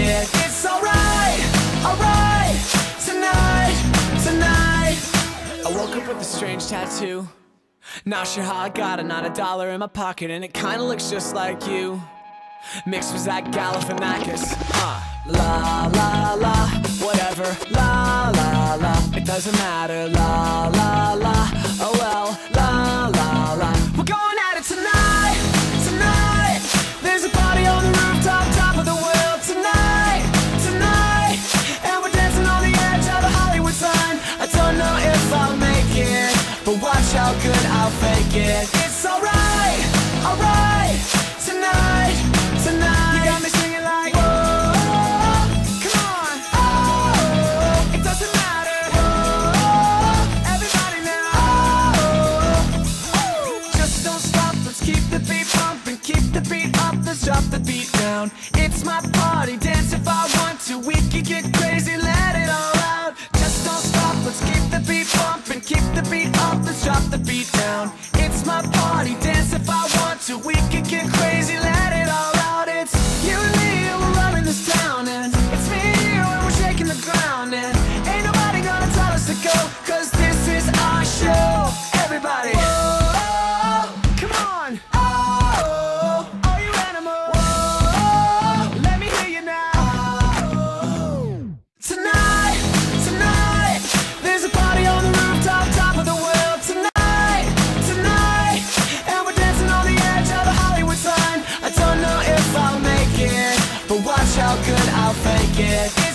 It. It's alright, alright, tonight, tonight. I woke up with a strange tattoo. Not sure how I got it, not a dollar in my pocket, and it kinda looks just like you. Mixed with Zach Galifianakis, huh? La la la, whatever. La la la, it doesn't matter. La la, good I'll fake it. It's alright, alright, tonight, tonight. You got me singing like, whoa, come on, oh, it doesn't matter, whoa, everybody now, oh, just don't stop, let's keep the beat pumping, keep the beat up, let's drop the beat down. It's my party, dance if I want to, we can get the beat down. Sign.